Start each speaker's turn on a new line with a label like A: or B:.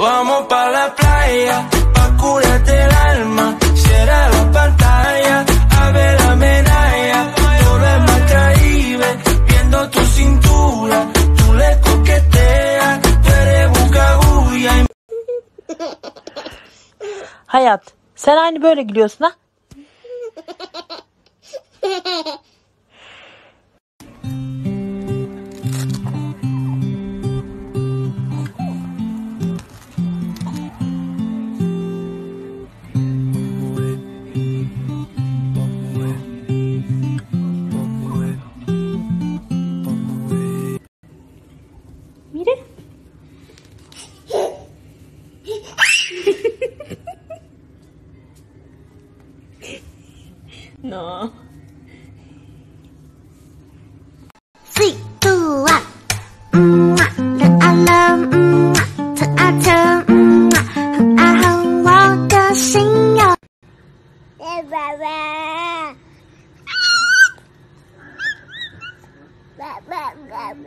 A: Vamos pa la playa, pa curarte el alma. Cierra la pantalla, a ver la medalla. Todo es más creíble, viendo tu cintura. Tú le coqueteas, tú eres bucabulla. y
B: Hayat, sen aynı böyle gülüyorsun ha?
C: No.
D: Three, two, one. 嗯啊，乐啊乐，嗯啊，疼啊疼，嗯啊，恨啊恨，我的心哟。爸爸，爸爸，爸爸。